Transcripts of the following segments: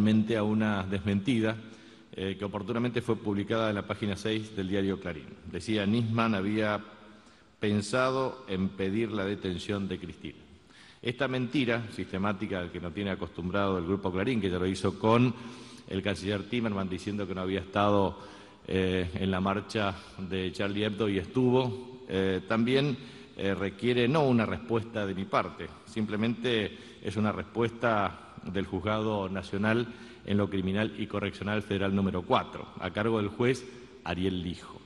a una desmentida eh, que oportunamente fue publicada en la página 6 del diario Clarín. Decía, Nisman había pensado en pedir la detención de Cristina. Esta mentira sistemática que nos tiene acostumbrado el Grupo Clarín, que ya lo hizo con el canciller Timerman diciendo que no había estado eh, en la marcha de Charlie Hebdo y estuvo, eh, también requiere no una respuesta de mi parte, simplemente es una respuesta del Juzgado Nacional en lo Criminal y Correccional Federal número 4, a cargo del juez Ariel Lijo.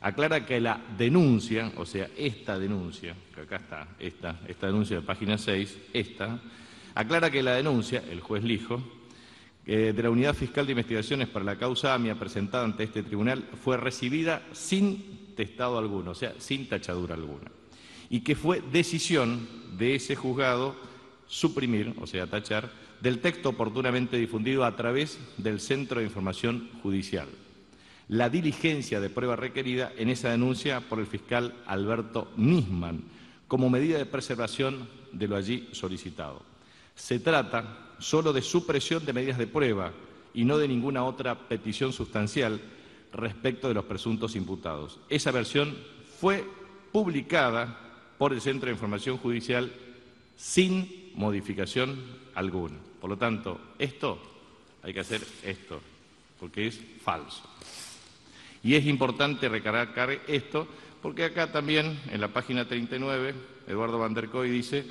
Aclara que la denuncia, o sea, esta denuncia, que acá está, esta, esta denuncia de página 6, esta, aclara que la denuncia, el juez Lijo, eh, de la Unidad Fiscal de Investigaciones para la causa AMIA presentada ante este tribunal fue recibida sin testado alguno, o sea, sin tachadura alguna, y que fue decisión de ese juzgado suprimir, o sea, tachar, del texto oportunamente difundido a través del Centro de Información Judicial la diligencia de prueba requerida en esa denuncia por el fiscal Alberto Nisman como medida de preservación de lo allí solicitado. Se trata solo de supresión de medidas de prueba y no de ninguna otra petición sustancial respecto de los presuntos imputados. Esa versión fue publicada por el Centro de Información Judicial modificación alguna. Por lo tanto, esto hay que hacer esto, porque es falso. Y es importante recargar esto porque acá también, en la página 39, Eduardo Van der Koy dice,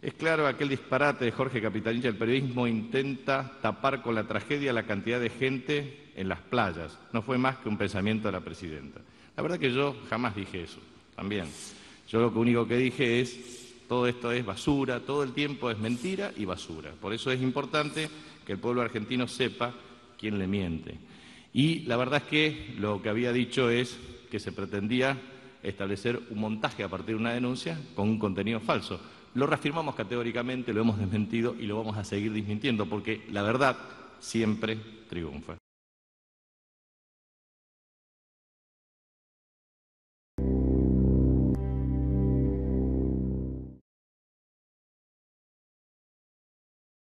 es claro aquel disparate de Jorge Capitanilla, el periodismo intenta tapar con la tragedia la cantidad de gente en las playas. No fue más que un pensamiento de la presidenta. La verdad que yo jamás dije eso, también. Yo lo único que dije es, todo esto es basura, todo el tiempo es mentira y basura. Por eso es importante que el pueblo argentino sepa quién le miente. Y la verdad es que lo que había dicho es que se pretendía establecer un montaje a partir de una denuncia con un contenido falso. Lo reafirmamos categóricamente, lo hemos desmentido y lo vamos a seguir desmintiendo porque la verdad siempre triunfa.